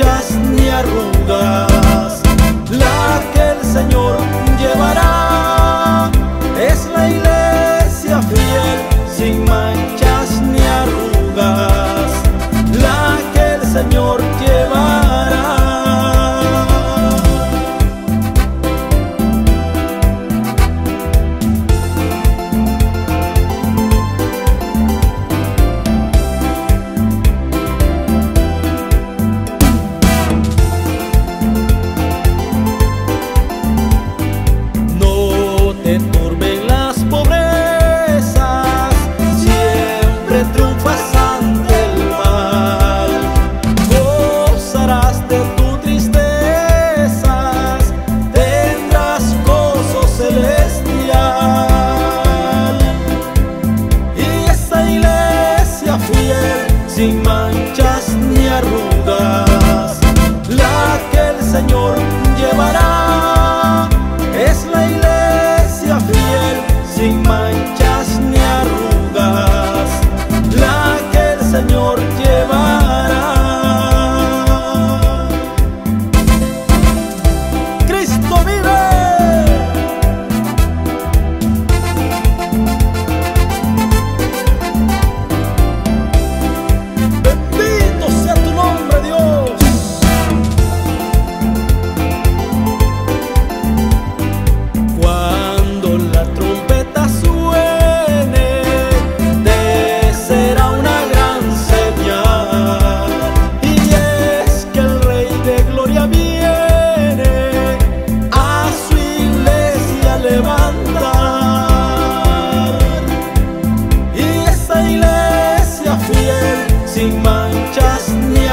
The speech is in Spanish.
just ni arrugas. sin manchas ni arrugas, la que el Señor llevará. Sin manchas ni